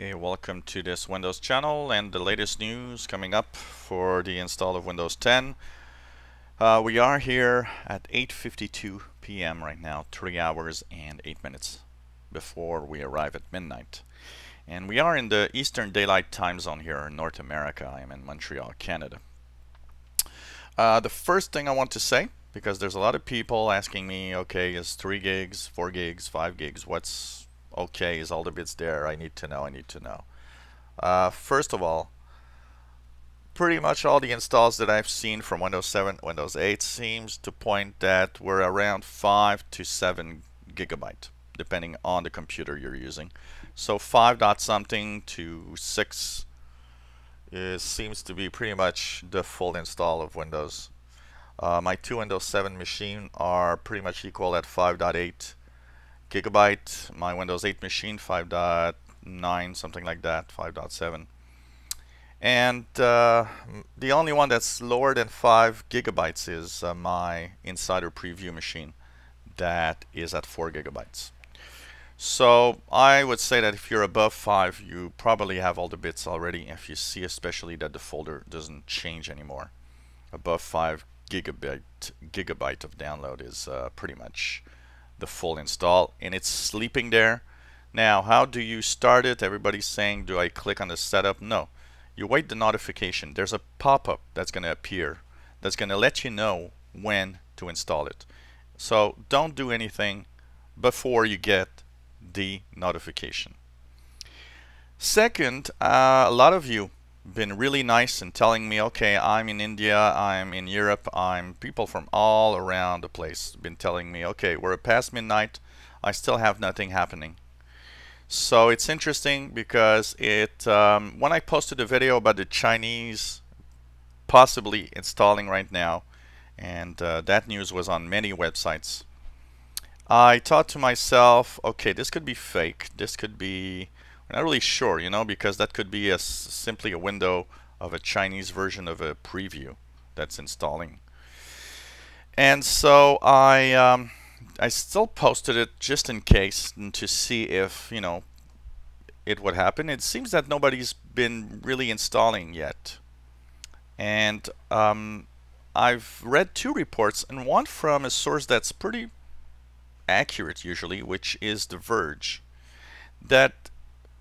Hey, welcome to this Windows channel and the latest news coming up for the install of Windows 10. Uh, we are here at 8.52 p.m. right now, 3 hours and 8 minutes before we arrive at midnight. And we are in the Eastern Daylight Time Zone here in North America. I am in Montreal, Canada. Uh, the first thing I want to say, because there's a lot of people asking me, okay, is 3 gigs, 4 gigs, 5 gigs, what's okay, is all the bits there? I need to know, I need to know. Uh, first of all, pretty much all the installs that I've seen from Windows 7, Windows 8 seems to point that we're around 5 to 7 gigabyte, depending on the computer you're using. So 5 dot something to 6 is, seems to be pretty much the full install of Windows. Uh, my two Windows 7 machine are pretty much equal at 5.8 gigabyte. My Windows 8 machine 5.9, something like that, 5.7. And uh, the only one that's lower than 5 gigabytes is uh, my Insider Preview machine that is at 4 gigabytes. So I would say that if you're above 5, you probably have all the bits already if you see especially that the folder doesn't change anymore. Above 5 gigabyte, gigabyte of download is uh, pretty much the full install and it's sleeping there. Now, how do you start it? Everybody's saying, do I click on the setup? No. You wait the notification. There's a pop-up that's going to appear that's going to let you know when to install it. So don't do anything before you get the notification. Second, uh, a lot of you been really nice in telling me, okay, I'm in India, I'm in Europe, I'm people from all around the place been telling me, okay, we're past midnight, I still have nothing happening. So it's interesting because it um, when I posted a video about the Chinese possibly installing right now, and uh, that news was on many websites, I thought to myself, okay, this could be fake, this could be we're not really sure, you know, because that could be a, simply a window of a Chinese version of a preview that's installing. And so I um, I still posted it just in case to see if, you know, it would happen. It seems that nobody's been really installing yet. And um, I've read two reports, and one from a source that's pretty accurate usually, which is The Verge, that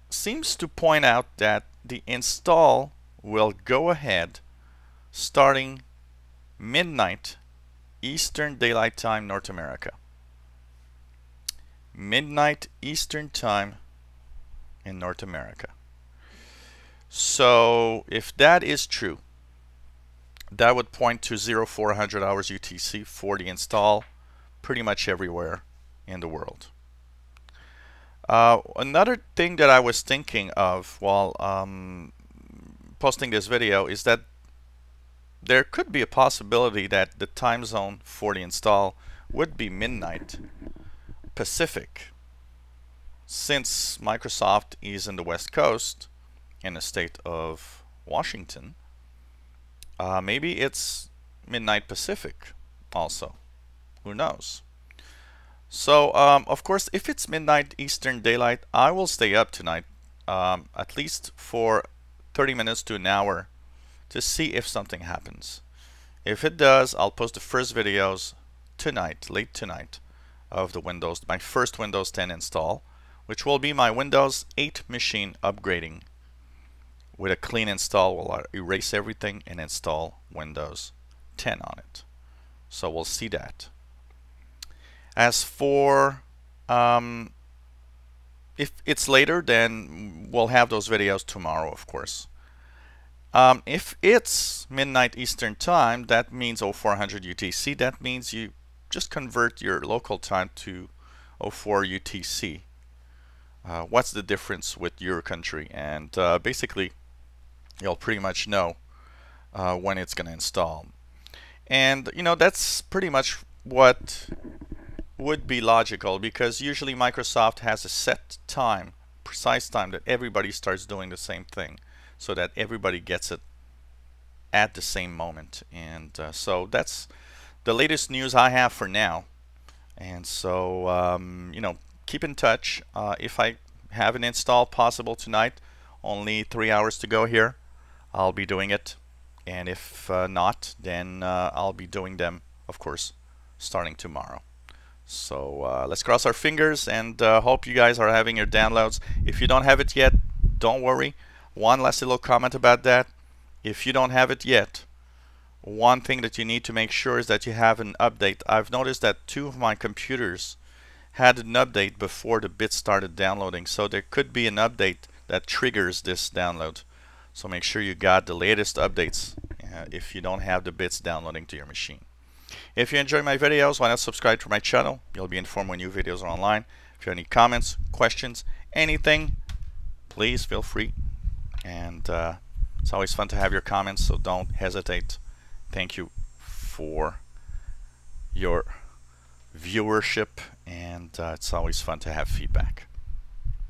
seems to point out that the install will go ahead starting midnight Eastern Daylight Time North America. Midnight Eastern Time in North America. So if that is true, that would point to 0400 hours UTC for the install pretty much everywhere in the world. Uh, another thing that I was thinking of while um, posting this video is that there could be a possibility that the time zone for the install would be midnight Pacific. Since Microsoft is in the West Coast in the state of Washington, uh, maybe it's midnight Pacific also. Who knows? So, um, of course, if it's midnight Eastern Daylight, I will stay up tonight, um, at least for 30 minutes to an hour, to see if something happens. If it does, I'll post the first videos tonight, late tonight, of the Windows, my first Windows 10 install, which will be my Windows 8 machine upgrading. With a clean install, we'll erase everything and install Windows 10 on it. So we'll see that. As for um, if it's later, then we'll have those videos tomorrow, of course. Um, if it's midnight Eastern time, that means 0400 UTC. That means you just convert your local time to 04 UTC. Uh, what's the difference with your country? And uh, basically, you'll pretty much know uh, when it's going to install. And, you know, that's pretty much what would be logical because usually Microsoft has a set time, precise time that everybody starts doing the same thing so that everybody gets it at the same moment. And uh, so that's the latest news I have for now. And so, um, you know, keep in touch. Uh, if I have an install possible tonight, only three hours to go here, I'll be doing it. And if uh, not, then uh, I'll be doing them, of course, starting tomorrow. So uh, let's cross our fingers and uh, hope you guys are having your downloads. If you don't have it yet, don't worry. One last little comment about that. If you don't have it yet, one thing that you need to make sure is that you have an update. I've noticed that two of my computers had an update before the bits started downloading. So there could be an update that triggers this download. So make sure you got the latest updates uh, if you don't have the bits downloading to your machine. If you enjoy my videos, why not subscribe to my channel? You'll be informed when new videos are online. If you have any comments, questions, anything, please feel free. And uh, it's always fun to have your comments, so don't hesitate. Thank you for your viewership, and uh, it's always fun to have feedback.